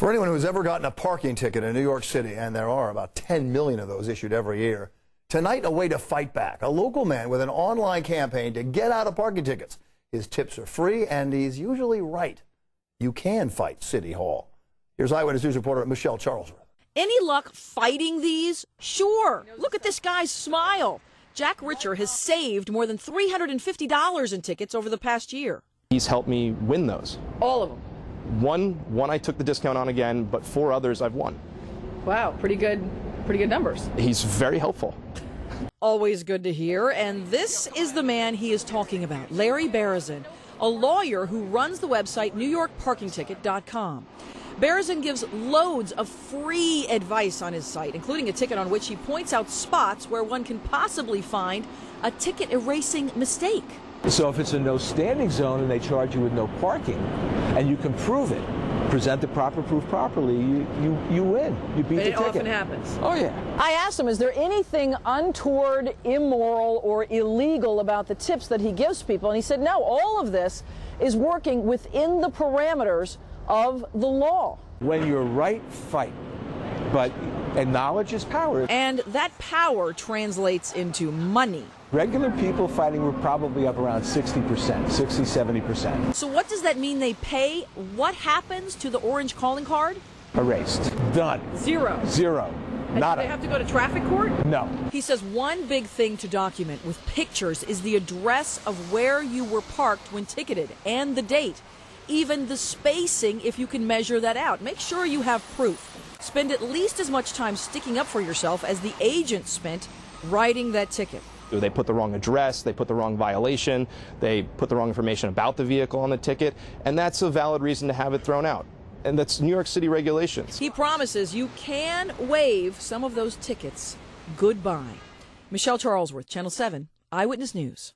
For anyone who's ever gotten a parking ticket in New York City, and there are about 10 million of those issued every year, tonight a way to fight back. A local man with an online campaign to get out of parking tickets. His tips are free, and he's usually right. You can fight City Hall. Here's Eyewitness News reporter Michelle Charlesworth. Any luck fighting these? Sure. Look at this guy's smile. Jack Richer has saved more than $350 in tickets over the past year. He's helped me win those. All of them. One, one I took the discount on again, but four others I've won. Wow, pretty good, pretty good numbers. He's very helpful. Always good to hear. And this is the man he is talking about, Larry Berezin, a lawyer who runs the website NewYorkParkingTicket.com. Berezin gives loads of free advice on his site, including a ticket on which he points out spots where one can possibly find a ticket erasing mistake. So if it's a no standing zone and they charge you with no parking, and you can prove it, present the proper proof properly, you, you, you win. You beat But the it ticket. often happens. Oh yeah. I asked him, is there anything untoward, immoral, or illegal about the tips that he gives people? And he said, no, all of this is working within the parameters of the law. When you're right, fight. But and knowledge is power. And that power translates into money. Regular people fighting were probably up around 60%, 60, 70%. So, what does that mean they pay? What happens to the orange calling card? Erased. Done. Zero. Zero. And do Nada. they have to go to traffic court? no. He says one big thing to document with pictures is the address of where you were parked when ticketed and the date. Even the spacing, if you can measure that out. Make sure you have proof. Spend at least as much time sticking up for yourself as the agent spent writing that ticket. They put the wrong address, they put the wrong violation, they put the wrong information about the vehicle on the ticket, and that's a valid reason to have it thrown out. And that's New York City regulations. He promises you can wave some of those tickets goodbye. Michelle Charlesworth, Channel 7, Eyewitness News.